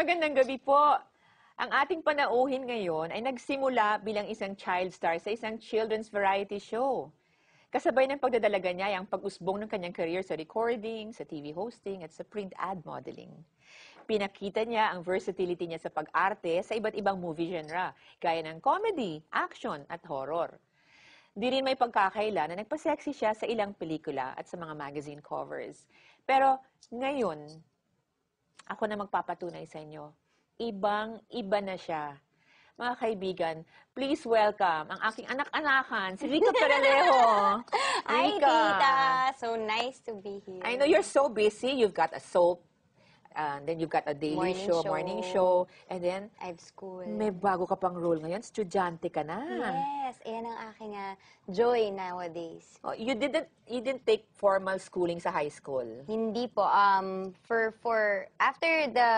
Magandang gabi po. Ang ating panauhin ngayon ay nagsimula bilang isang child star sa isang children's variety show. Kasabay ng pagdadalaga niya ay ang pag-usbong ng kanyang career sa recording, sa TV hosting, at sa print ad modeling. Pinakita niya ang versatility niya sa pag-arte sa iba't ibang movie genre, gaya ng comedy, action, at horror. Di rin may pagkakaila na nagpa-sexy siya sa ilang pelikula at sa mga magazine covers. Pero ngayon, ako na magpapatunay sa inyo, ibang-iba na siya. Mga kaibigan, please welcome ang aking anak-anakan, si Rica Peralejo. Hi, Rica. Tita! So nice to be here. I know you're so busy. You've got a soap, and then you've got a daily Morning show, show. morning show, and then I have school. may bago ka pang role ngayon, estudyante ka na. Yes, ayan ang aking ah, joy nowadays. Oh, you didn't you didn't take formal schooling sa high school. Hindi po, um, for, for, after the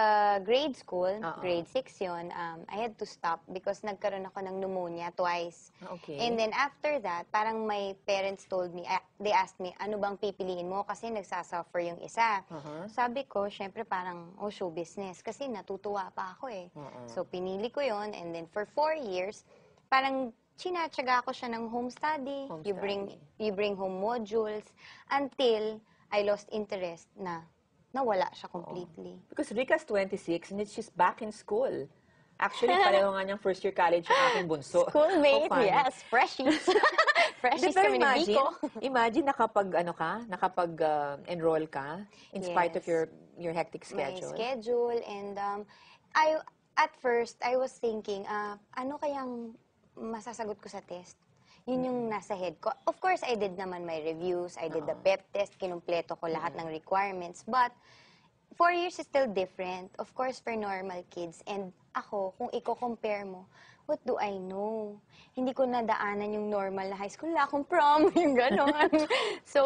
grade school, Oo. grade 6 yun, um, I had to stop because nagkaroon ako ng pneumonia twice. Okay. And then after that, parang my parents told me, ah, they asked me, ano bang pipiliin mo? Kasi nagsasuffer yung isa. Uh-huh. Sabi ko, syempre parang, oh, show business. Kasi natutuwa pa ako eh. Oo. So, pinili ko yon And then for four years, parang chinatsaga ko siya ng home study. Home you bring study. you bring home modules until I lost interest na nawala siya completely. Because Rica's 26 and she's back in school. Actually, pareho nga niyang first year college yung aking bunso. Schoolmate, fun. yes. Freshies. Freshies Di, kami ni imagine, Vico. imagine nakapag, ano ka, nakapag uh, enroll ka in spite of Yes. your your hectic My schedule. schedule and um, I at first I was thinking ah ano kayang masasagot ko sa test yun yung nasa head ko. Of course, I did naman my reviews, I did the Oo. pep test, kinumpleto ko lahat ng requirements. But, four years is still different. Of course, for normal kids. And ako, kung i-compare mo, what do I know? Hindi ko nadaanan yung normal na high school. Wala akong prom, yung gano'n. so,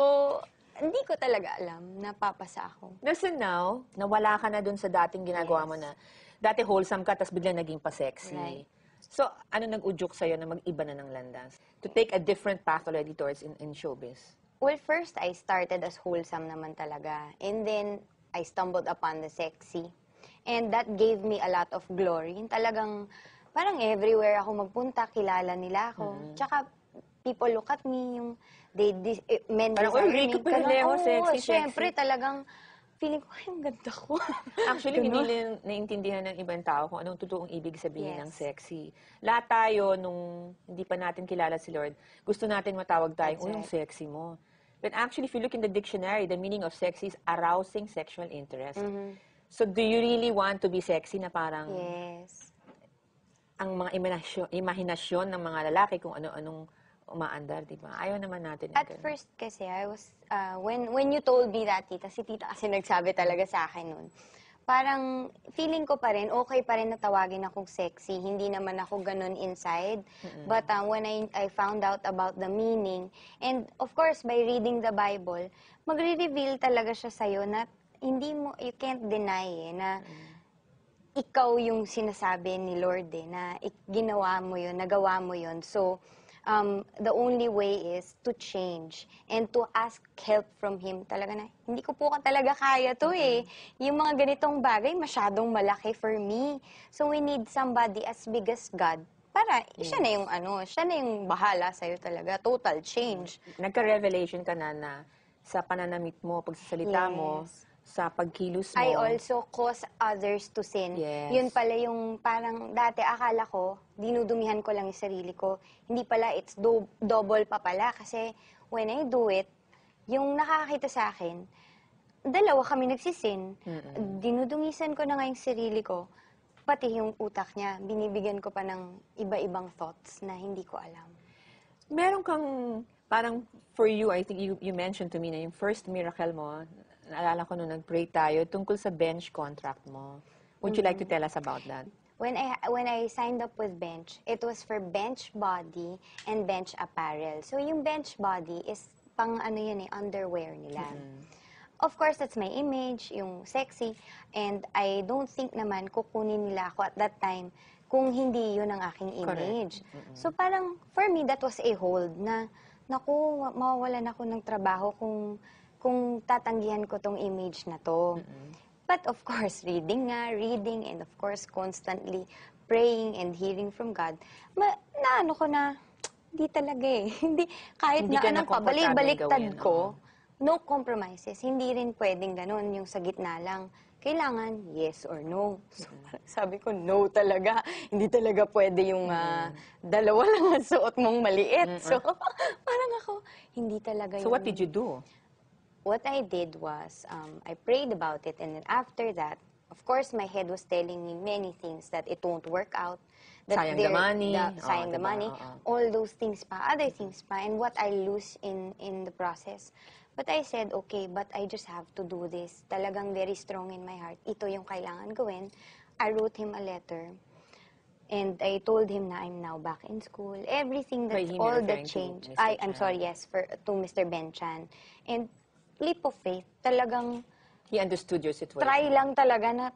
hindi ko talaga alam na papasa ako. So now, nawala ka na dun sa dating ginagawa mo na, dati wholesome ka, tapos biglang naging pa-sexy. Right. So, ano nag-udyok sa'yo na mag-iba na ng landas? To take a different path already towards in, in showbiz? Well, first, I started as wholesome naman talaga. And then, I stumbled upon the sexy. And that gave me a lot of glory. Yung talagang, parang everywhere ako magpunta, kilala nila ako. Mm-hmm. Tsaka, people look at me, yung, they, dis, eh, men Parang, desire "Uy, Rico me." Ganun, Perlejo, oo, sexy, syempre, sexy. talagang, feeling ko, ay, ang ganda ko. Actually, hindi Ganon. nila naiintindihan ng ibang tao kung anong totoong ibig sabihin Yes. ng sexy. Lahat tayo, nung hindi pa natin kilala si Lord, gusto natin matawag tayong, right. sexy mo. But actually, if you look in the dictionary, the meaning of sexy is arousing sexual interest. Mhm. So, do you really want to be sexy na parang Yes. ang mga imahinasyon, imahinasyon ng mga lalaki kung ano-anong umaandar, di ba? Ayaw naman natin. At ganun. first kasi, I was, uh, when, when you told me that, tita, si tita kasi nagsabi talaga sa akin nun, parang feeling ko pa rin, okay pa rin na tawagin akong sexy. Hindi naman ako ganun inside. But uh, when I, I found out about the meaning, and of course, by reading the Bible, magre-reveal talaga siya sa'yo na hindi mo, you can't deny eh, na ikaw yung sinasabi ni Lord eh, na ginawa mo yun, nagawa mo yun. So, um, the only way is to change and to ask help from Him. Talaga na, hindi ko po talaga kaya to eh. Yung mga ganitong bagay, masyadong malaki for me. So, we need somebody as big as God para siya na yung ano, siya na yung bahala sa'yo talaga. Total change. Nagka-revelation ka na na sa pananamit mo, pagsasalita mo, Yes. Sa pagkilos mo. I also cause others to sin. Yes. Yun pala yung parang dati akala ko, dinudumihan ko lang yung sarili ko. Hindi pala, it's do- double pa pala. Kasi when I do it, yung nakakakita sa akin, dalawa kami nagsisin. Dinudumisan ko na nga yung sarili ko. Pati yung utak niya, binibigyan ko pa ng iba-ibang thoughts na hindi ko alam. Meron kang, parang for you, I think you, you mentioned to me na yung first miracle mo, naalala ko nung nag-pray tayo, tungkol sa bench contract mo. Would you like to tell us about that? When I when I signed up with Bench, it was for bench body and bench apparel. So yung bench body is pang ano yun eh, underwear nila. Of course, that's my image, yung sexy. And I don't think naman kukunin nila ako at that time kung hindi yun ang aking Correct. image. So parang, for me, that was a hold na, naku, mawawalan ako ng trabaho kung, kung tatanggihan ko tong image na to. But of course, reading nga, reading, and of course, constantly praying and hearing from God, ma, na ano ko na, hindi talaga eh. hindi, kahit Hindi na anong pabalik-baliktad ko, no compromises. Hindi rin pwedeng ganun, yung sa gitna lang. Kailangan yes or no. So, sabi ko, no talaga. Hindi talaga pwede yung ah, dalawa lang ang suot mong maliit. So, parang ako, hindi talaga So yung... what did you do? What I did was um, I prayed about it, and then after that, of course, my head was telling me many things that it won't work out. That Sayang the money. the- Oo, sayang the money. All those things pa, other things pa, and what I lose in in the process. But I said, okay, but I just have to do this. Talagang very strong in my heart. Ito yung kailangan gawin. I wrote him a letter. And I told him na I'm now back in school. Everything that's all the change. I, I'm sorry, yes, for to Mr. Ben Chan. And leap of faith, talagang He understood your situation. try lang talaga na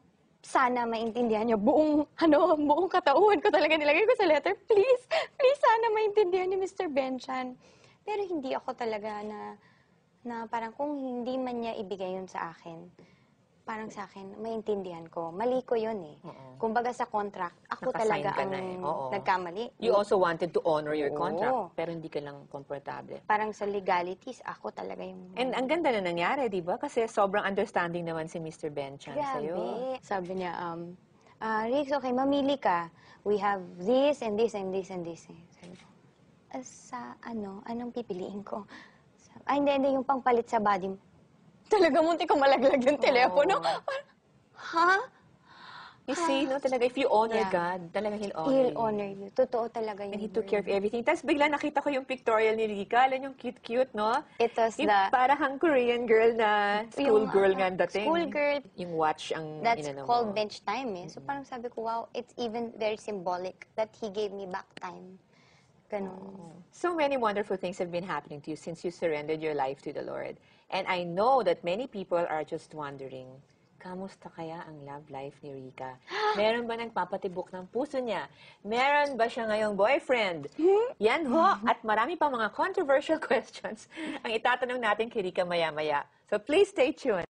sana maintindihan niya buong, ano, buong katauhan ko talaga nilagay ko sa letter. Please, please sana maintindihan ni Mr. Benchan. Pero hindi ako talaga na, na parang kung hindi man niya ibigay yun sa akin, parang sa akin, maintindihan ko. Mali ko yun eh. Oo. Kumbaga sa contract, ako Nakasign talaga ka ang na eh. Oo. nagkamali. You also wanted to honor your Oo. contract, pero hindi ka lang komportable. Parang sa legalities, ako talaga yung... And ang ganda na nangyari, di ba? Kasi sobrang understanding naman si Mr. Benchan sa'yo. Sabi niya, um, ah, Riggs, okay, mamili ka. We have this and this and this and this. eh." Sabi ko, "Ah, sa ano, anong pipiliin ko? Sabi, Ay, hindi, hindi, yung pangpalit sa body mo. Talaga munti ko malaglag yung telepono. Parang, ha? You see, no, talaga, if you honor Yeah. God, talaga He'll honor He'll you. honor you. Totoo talaga yun. And He took care of everything. Tapos bigla nakita ko yung pictorial ni Rika. Alam yung cute-cute, no? It was Yung the... parang Korean girl na school Yung, girl ah, nga ang dating. school girl. Yung watch ang That's inano called mo. bench time eh. So parang sabi ko, wow, it's even very symbolic that he gave me back time. Ganun. So many wonderful things have been happening to you since you surrendered your life to the Lord. And I know that many people are just wondering, kamusta kaya ang love life ni Rika? Meron ba nagpapatibok ng puso niya? Meron ba siya ngayong boyfriend? Yan ho, at marami pa mga controversial questions ang itatanong natin kay Rika maya-maya. So please stay tuned.